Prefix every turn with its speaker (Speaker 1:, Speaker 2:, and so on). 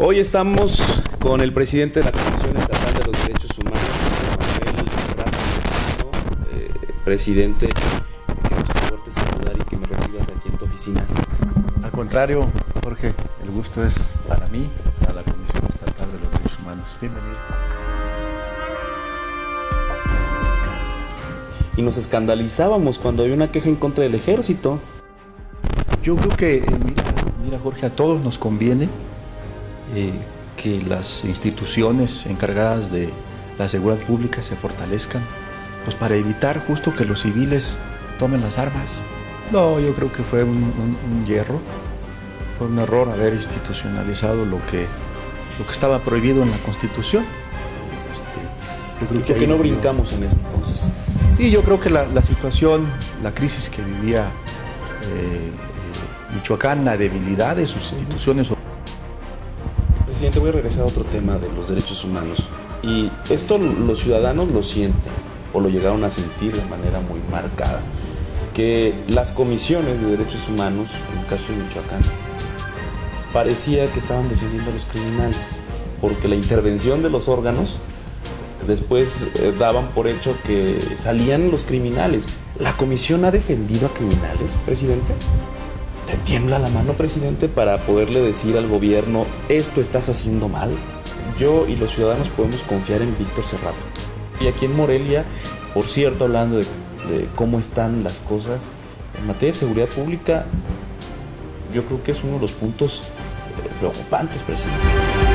Speaker 1: Hoy estamos con el presidente de la Comisión Estatal de los Derechos Humanos, Manuel Serrano, eh, presidente, que nos fuerte saludar y que me recibas aquí en tu oficina.
Speaker 2: Al contrario, Jorge, el gusto es para mí, para la Comisión Estatal de los Derechos Humanos. Bienvenido.
Speaker 1: Y nos escandalizábamos cuando había una queja en contra del ejército.
Speaker 2: Yo creo que, eh, mira, mira Jorge, a todos nos conviene eh, que las instituciones encargadas de la seguridad pública se fortalezcan, pues para evitar justo que los civiles tomen las armas. No, yo creo que fue un, un- un hierro, fue un error haber institucionalizado lo que, lo que estaba prohibido en la Constitución. Este, yo creo
Speaker 1: ¿Por qué no brincamos en ese entonces?
Speaker 2: y yo creo que la, la situación, la crisis que vivía eh, eh, Michoacán, la debilidad de sus instituciones.
Speaker 1: Presidente, voy a regresar a otro tema de los derechos humanos. Y esto los ciudadanos lo sienten, o lo llegaron a sentir de manera muy marcada, que las comisiones de derechos humanos, en el caso de Michoacán, parecía que estaban defendiendo a los criminales, porque la intervención de los órganos después eh, daban por hecho que salían los criminales. ¿La comisión ha defendido a criminales, presidente? ¿Te tiembla la mano, presidente, para poderle decir al gobierno, esto estás haciendo mal? Yo y los ciudadanos podemos confiar en Víctor Serrato. Y aquí en Morelia, por cierto, hablando de, de cómo están las cosas, en materia de seguridad pública, yo creo que es uno de los puntos eh, preocupantes, presidente.